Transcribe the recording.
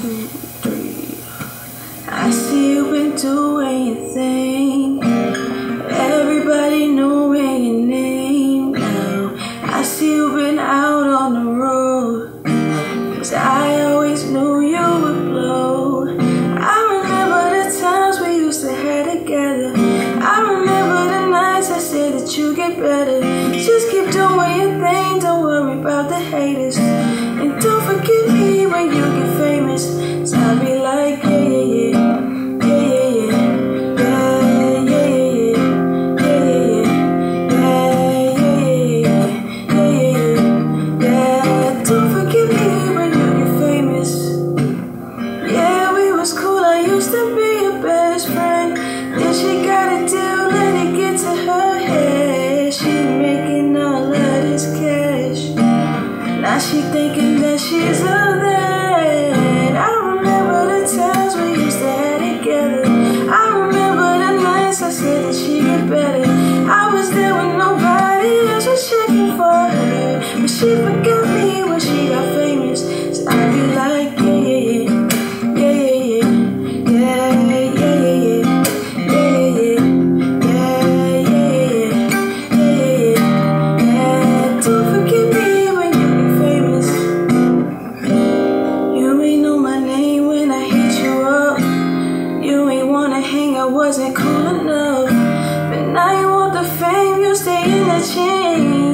two, three. I see you been doing your thing. Everybody knowing your name now. I see you been out on the road. Cause I always knew you would blow. I remember the times we used to head together. I remember the nights I said that you get better. Just keep doing your thing, don't worry about the haters. She thinking that she's there stay in the chain.